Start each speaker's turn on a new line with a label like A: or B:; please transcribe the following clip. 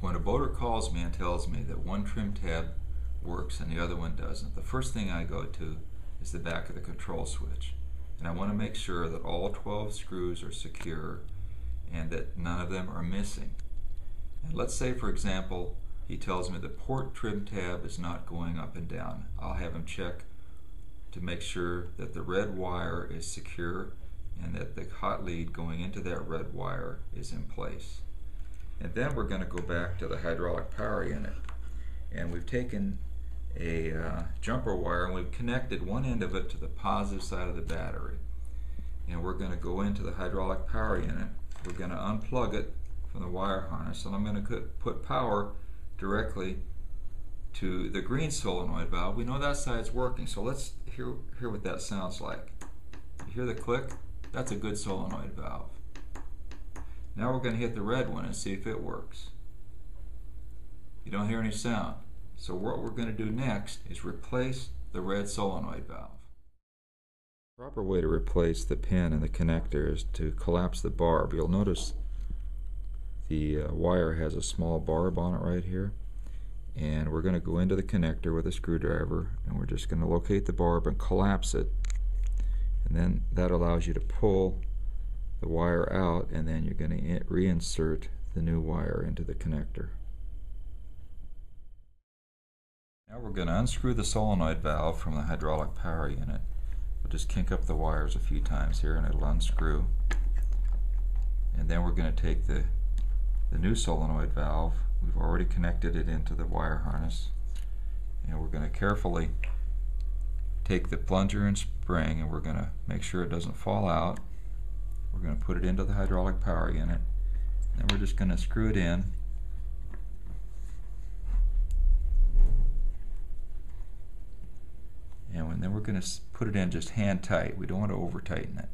A: when a boater calls me and tells me that one trim tab works and the other one doesn't, the first thing I go to is the back of the control switch. And I want to make sure that all 12 screws are secure and that none of them are missing. And let's say, for example, he tells me the port trim tab is not going up and down. I'll have him check to make sure that the red wire is secure and that the hot lead going into that red wire is in place. And then we're going to go back to the hydraulic power unit. And we've taken a uh, jumper wire and we've connected one end of it to the positive side of the battery. And we're going to go into the hydraulic power unit. We're going to unplug it from the wire harness and I'm going to put power directly to the green solenoid valve. We know that side's working, so let's hear, hear what that sounds like. You hear the click? That's a good solenoid valve. Now we're going to hit the red one and see if it works. You don't hear any sound. So what we're going to do next is replace the red solenoid valve. The proper way to replace the pin and the connector is to collapse the barb. You'll notice the uh, wire has a small barb on it right here and we're going to go into the connector with a screwdriver and we're just going to locate the barb and collapse it and then that allows you to pull the wire out and then you're going to reinsert the new wire into the connector. Now we're going to unscrew the solenoid valve from the hydraulic power unit. We'll just kink up the wires a few times here and it'll unscrew. And then we're going to take the, the new solenoid valve We've already connected it into the wire harness. And we're going to carefully take the plunger and spring and we're going to make sure it doesn't fall out. We're going to put it into the hydraulic power unit. And we're just going to screw it in. And then we're going to put it in just hand tight. We don't want to over tighten it.